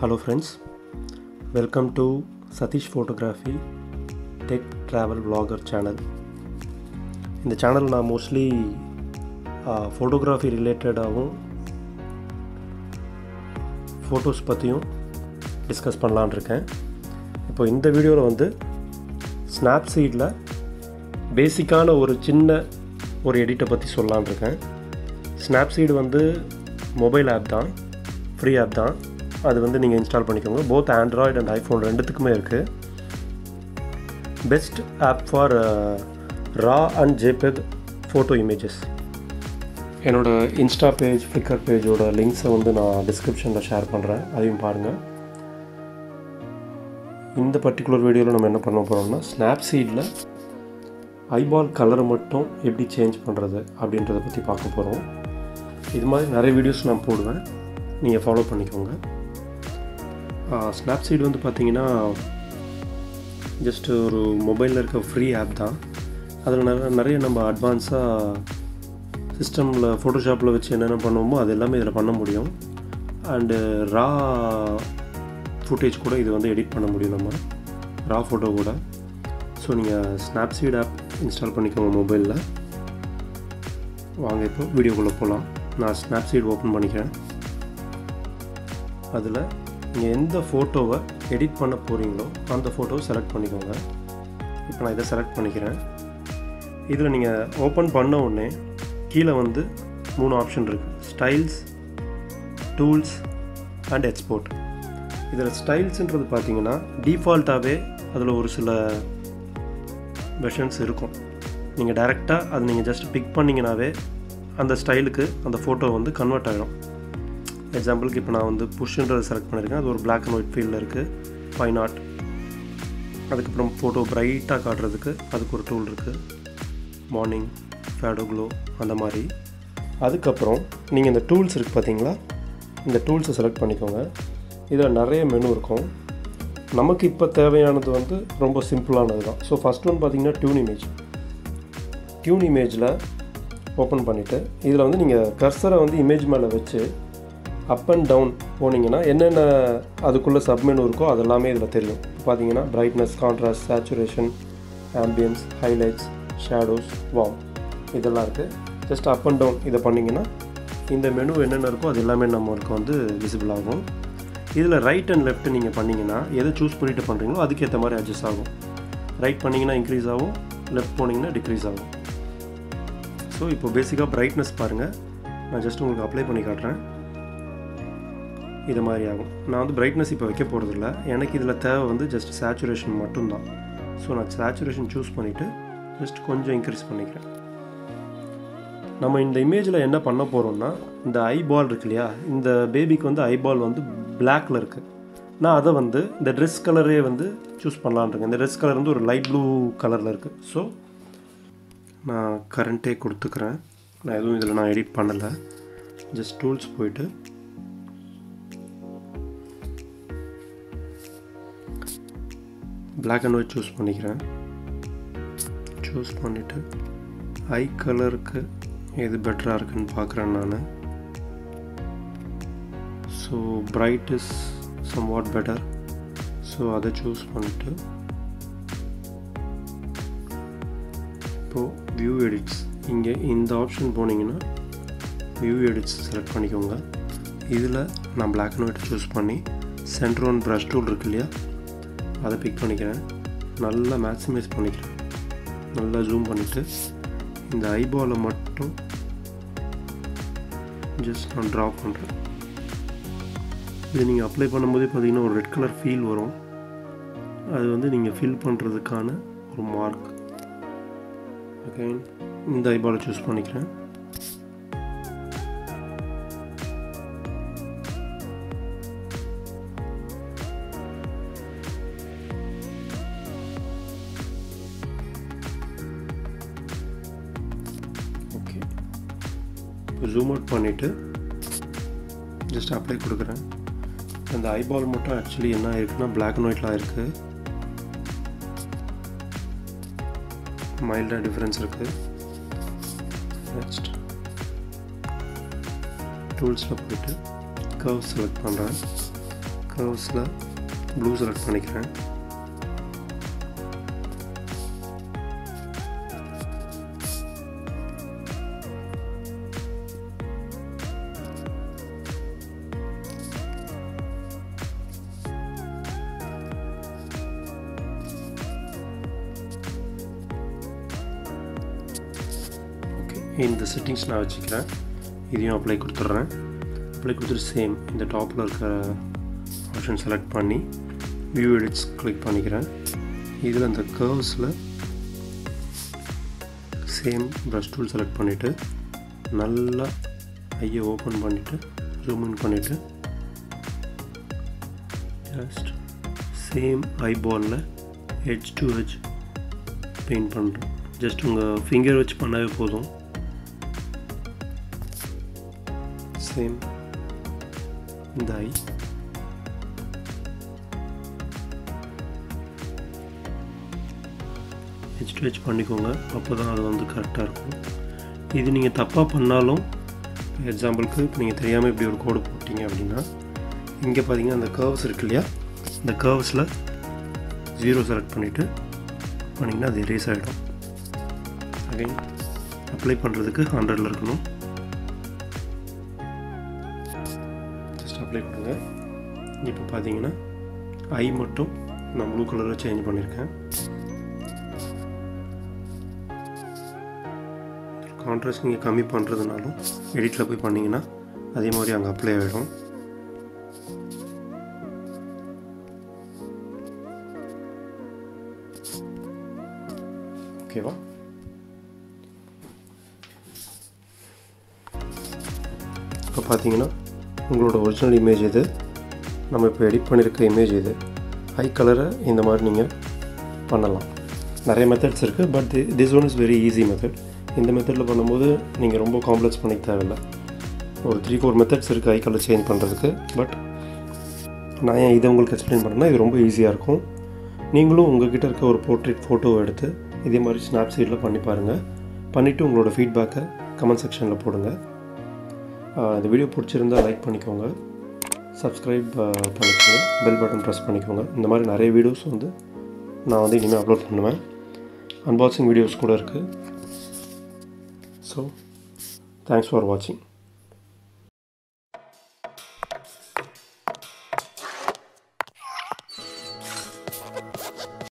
Hello friends welcome to Sathish photography tech travel vlogger channel இந்த channel நான் mostly photography ரிலேட்டடாகவும் photos பற்றியும் discuss பண்ணலான் இருக்கேன் இப்போ இந்த வீடியோவில் வந்து ஸ்னாப்சீடில் பேசிக்கான ஒரு சின்ன ஒரு எடிட்டை பற்றி சொல்லலான் இருக்கேன் ஸ்னாப்சீடு வந்து மொபைல் ஆப் தான் ஃப்ரீ ஆப் தான் அது வந்து நீங்கள் இன்ஸ்டால் பண்ணிக்கோங்க. போத் ஆண்ட்ராய்டு அண்ட் ஐஃபோன் ரெண்டுத்துக்குமே இருக்குது best app for raw and JPEG photo images என்னோடய இன்ஸ்டா பேஜ் ஃப்ளிக்கர் பேஜோட லிங்க்ஸை வந்து நான் டிஸ்கிரிப்ஷனில் ஷேர் பண்ணுறேன் அதையும் பாருங்கள் இந்த பர்டிகுலர் வீடியோவில் நம்ம என்ன பண்ண போகிறோம்னா ஸ்னாப்சீடில் ஐபால் கலரை மட்டும் எப்படி சேஞ்ச் பண்ணுறது அப்படின்றத பற்றி பார்க்க போகிறோம் இது மாதிரி நிறைய வீடியோஸ் நான் போடுவேன். நீங்கள் ஃபாலோ பண்ணிக்கோங்க. ஸ்னாப்சீட் வந்து பார்த்திங்கன்னா ஜஸ்ட்டு ஒரு மொபைலில் இருக்க ஃப்ரீ ஆப் தான். அதில் நிறைய நிறைய நம்ம அட்வான்ஸாக சிஸ்டமில் ஃபோட்டோஷாப்பில் வச்சு என்னென்ன பண்ணுவோமோ அது எல்லாமே இதில் பண்ண முடியும். அண்டு ரா ஃபுட்டேஜ் கூட இது வந்து எடிட் பண்ண முடியும் நம்ம. ரா ஃபோட்டோ கூட. ஸோ நீங்கள் ஸ்னாப்சீட் ஆப் இன்ஸ்டால் பண்ணிக்கோங்க மொபைலில் வாங்க இப்போ வீடியோக்குள்ளே போகலாம் நான் ஸ்னாப்சீட் ஓப்பன் பண்ணிக்கிறேன். அதில் நீங்கள் எந்த ஃபோட்டோவை எடிட் பண்ண போகிறீங்களோ அந்த ஃபோட்டோவை செலக்ட் பண்ணிக்கோங்க. இப்போ நான் இதை செலக்ட் பண்ணிக்கிறேன். இதில் நீங்கள் ஓப்பன் பண்ண உடனே கீழே வந்து மூணு ஆப்ஷன் இருக்குது ஸ்டைல்ஸ் டூல்ஸ் அண்ட் எக்ஸ்போர்ட் இதில் ஸ்டைல்ஸுன்றது பார்த்தீங்கன்னா டிஃபால்ட்டாகவே அதில் ஒரு சில வெஷன்ஸ் இருக்கும். நீங்கள் டைரெக்டாக அது நீங்கள் ஜஸ்ட் பிக் பண்ணிங்கனாவே அந்த ஸ்டைலுக்கு அந்த ஃபோட்டோ வந்து கன்வெர்ட் ஆகிடும் எக்ஸாம்பிளுக்கு இப்போ நான் வந்து புஷ்ன்றதை செலக்ட் பண்ணியிருக்கேன் அது ஒரு பிளாக் அண்ட் ஒயிட் ஃபீல்டில் இருக்குது ஃபைன் ஆர்ட் அதுக்கப்புறம் ஃபோட்டோ பிரைட்டாக காட்டுறதுக்கு அதுக்கு ஒரு டூல் இருக்குது மார்னிங் ஃபேடோ க்ளோ அந்த மாதிரி. அதுக்கப்புறம் நீங்கள் இந்த டூல்ஸ் இருக்குது பார்த்தீங்களா இந்த டூல்ஸை செலக்ட் பண்ணிக்கோங்க. இதில் நிறைய மெனு இருக்கும். நமக்கு இப்போ தேவையானது வந்து ரொம்ப சிம்பிளானது தான். ஸோ ஃபஸ்ட் ஒன் பார்த்தீங்கன்னா டியூன் இமேஜ் டியூன் இமேஜில் ஓப்பன் பண்ணிவிட்டு இதில் வந்து நீங்கள் கர்சரை வந்து இமேஜ் மேலே வச்சு அப் அண்ட் டவுன் போனீங்கன்னா என்னென்ன அதுக்குள்ளே சப்மெனு இருக்கோ அதெல்லாமே இதில் தெரியும். பார்த்தீங்கன்னா brightness contrast saturation ambiance highlights shadows வாம் இதெல்லாம் இருக்குது ஜஸ்ட் அப் அண்ட் டவுன் இதை பண்ணிங்கன்னா இந்த மெனு என்னென்ன இருக்கோ அது எல்லாமே நம்மளுக்கு வந்து விசிபிள் ஆகும். இதில் ரைட் அண்ட் லெஃப்ட் நீங்கள் பண்ணிங்கன்னா எதை சூஸ் பண்ணிட்டு பண்ணுறீங்களோ அதுக்கேற்ற மாதிரி அட்ஜஸ்ட் ஆகும். ரைட் பண்ணிங்கன்னா இன்க்ரீஸ் ஆகும். லெஃப்ட் போனீங்கன்னா டிக்ரீஸ் ஆகும். ஸோ இப்போ பேசிக்காக ப்ரைட்னஸ் பாருங்கள் நான் ஜஸ்ட் உங்களுக்கு அப்ளை பண்ணி காட்டுறேன். இது மாதிரி ஆகும். நான் வந்து பிரைட்னஸ் இப்போ வைக்க போகிறதில்ல எனக்கு இதில் தேவை வந்து ஜஸ்ட் சேச்சுரேஷன் மட்டும்தான். ஸோ நான் சேச்சுரேஷன் சூஸ் பண்ணிவிட்டு ஜஸ்ட் கொஞ்சம் இன்க்ரீஸ் பண்ணிக்கிறேன். நம்ம இந்த இமேஜில் என்ன பண்ண போகிறோம்னா இந்த ஐ பால் இருக்கு இல்லையா? இந்த பேபிக்கு வந்து ஐ பால் வந்து பிளாக்ல இருக்குது நான் அதை வந்து இந்த ட்ரெஸ் கலரே வந்து சூஸ் பண்ணலான் இந்த ட்ரெஸ் கலர் வந்து ஒரு லைட் ப்ளூ கலரில் இருக்குது ஸோ நான் கரண்ட்டே கொடுத்துக்கிறேன். நான் எதுவும் இதில் நான் எடிட் பண்ணலை. ஜஸ்ட் டூல்ஸ் போயிட்டு பிளாக் அண்ட் ஒயிட் சூஸ் பண்ணிக்கிறேன். சூஸ் பண்ணிவிட்டு ஐ கலருக்கு எது பெட்டராக இருக்குன்னு பார்க்குறேன் நான். So bright is somewhat better so அதை சூஸ் பண்ணிட்டு இப்போது வியூ எடிட்ஸ் இங்கே இந்த ஆப்ஷன் போனீங்கன்னா வியூ எடிட்ஸ் செலக்ட் பண்ணிக்கோங்க. இதில் நான் பிளாக் அண்ட் ஒயிட் சூஸ் பண்ணி சென்ட்ரோன் ப்ரஷ் டூல் இருக்கு இல்லையா அதை பிக் பண்ணிக்கிறேன். நல்லா மேக்ஸிமைஸ் பண்ணிக்கிறேன். நல்லா ஜூம் பண்ணிவிட்டு இந்த ஐபாலை மட்டும் ஜஸ்ட் நான் ட்ரா பண்ணுறேன் இது நீங்கள் அப்ளை பண்ணும்போதே பார்த்தீங்கன்னா ஒரு ரெட் கலர் ஃபீல் வரும். அது வந்து நீங்கள் ஃபில் பண்ணுறதுக்கான ஒரு மார்க் ஓகே இந்த ஐபாலை சூஸ் பண்ணிக்கிறேன். ஜூம் அவுட் பண்ணிவிட்டு ஜஸ்ட் அப்ளை கொடுக்குறேன். அந்த ஐபால் மட்டும் ஆக்சுவலி என்ன இருக்குன்னா பிளாக் அண்ட் ஒயிட்லாம் இருக்குது மைல்டாக டிஃப்ரென்ஸ் இருக்குது நெக்ஸ்ட் டூல்ஸில் போய்ட்டு கர்வ் செலக்ட் பண்ணுறேன் கர்வ்ஸில் ப்ளூ செலக்ட் பண்ணிக்கிறேன். இந்த செட்டிங்ஸ் நான் வச்சுக்கிறேன். இதையும் அப்ளை கொடுத்துட்றேன். அப்ளை கொடுத்துட்டு சேம் இந்த டாப்பில் இருக்கிற ஆப்ஷன் செலக்ட் பண்ணி வியூ எடிட்ஸ் கிளிக் பண்ணிக்கிறேன். இதில் இந்த கர்வ்ஸில் சேம் ப்ரஷ் டூல் செலக்ட் பண்ணிவிட்டு நல்லா ஐயை ஓப்பன் பண்ணிவிட்டு ஜூம் இன் பண்ணிவிட்டு ஜஸ்ட் சேம் ஐபாலில் ஹெச் டு ஹெச் பெயிண்ட் பண்ணுறோம் ஜஸ்ட் உங்கள் ஃபிங்கர் வச்சு பண்ணாவே போதும். Same die edge to edge பண்ணிக்கோங்க. அப்போ தான் அது வந்து கரெக்டாக இருக்கும். இது நீங்கள் தப்பாக பண்ணாலும் எக்ஸாம்பிளுக்கு இப்போ நீங்கள் தெரியாமல் இப்படி ஒரு கோடு போட்டிங்க அப்படின்னா இங்கே பார்த்தீங்கன்னா அந்த கர்வ்ஸ் இருக்கு இல்லையா? இந்த கர்வ்ஸில் ஜீரோ செலக்ட் பண்ணிவிட்டு பண்ணிங்கன்னா அது எரேஸ் ஆகிடும் அகைன் அப்ளை பண்ணுறதுக்கு ஹண்ட்ரடில் இருக்கணும். அப்ளை கொடுங்க இப்போ பார்த்தீங்கன்னா ஐ மட்டும் நான் ப்ளூ கலரில் சேஞ்ச் பண்ணியிருக்கேன் கான்ட்ராஸ்ட் நீங்கள் கம்மி பண்ணுறதுனாலும் எடிட்டில் போய் பண்ணிங்கன்னா அதே மாதிரி அங்கே அப்ளை ஆகிடும் ஓகேவா இப்போ பார்த்தீங்கன்னா உங்களோட ஒரிஜினல் இமேஜ் இது நம்ம இப்போ எடிட் பண்ணியிருக்க இமேஜ் இது ஹை கலரை இந்த மாதிரி நீங்கள் பண்ணலாம். நிறைய மெத்தட்ஸ் இருக்குது but this one is very easy method இந்த மெத்தடில் பண்ணும்போது நீங்கள் ரொம்ப காம்ப்ளெக்ஸ் பண்ணிக்க தேவையில்லை. ஒரு த்ரீ ஃபோர் மெத்தட்ஸ் இருக்குது ஐ கலர் சேஞ்ச் பண்ணுறதுக்கு பட் நான் ஏன் இதை உங்களுக்கு எக்ஸ்பிளைன் பண்ணேன்னா இது ரொம்ப ஈஸியாக இருக்கும். நீங்களும் உங்கள்கிட்ட இருக்க ஒரு போர்ட்ரேட் ஃபோட்டோவை எடுத்து இதே மாதிரி ஸ்னாப்சீட்டில் பண்ணி பாருங்கள் பண்ணிவிட்டு உங்களோட ஃபீட்பேக்கை கமெண்ட் செக்ஷனில் போடுங்கள் இந்த வீடியோ பிடிச்சிருந்தா லைக் பண்ணிக்கோங்க. சப்ஸ்கிரைப் பண்ணிக்கோங்க. பெல் பட்டன் ப்ரெஸ் பண்ணிக்கோங்க. இந்த மாதிரி நிறைய வீடியோஸ் வந்து நான் வந்து இனிமேல் அப்லோட் பண்ணுவேன். அன்பாக்சிங் வீடியோஸ் கூட இருக்குது ஸோ தேங்க்ஸ் ஃபார் வாட்சிங்